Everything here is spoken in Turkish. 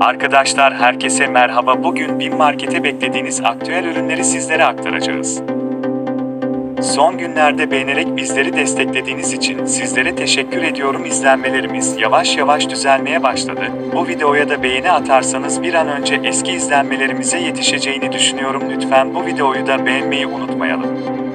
Arkadaşlar herkese merhaba. Bugün bin markete beklediğiniz aktüel ürünleri sizlere aktaracağız. Son günlerde beğenerek bizleri desteklediğiniz için sizlere teşekkür ediyorum. İzlenmelerimiz yavaş yavaş düzelmeye başladı. Bu videoya da beğeni atarsanız bir an önce eski izlenmelerimize yetişeceğini düşünüyorum. Lütfen bu videoyu da beğenmeyi unutmayalım.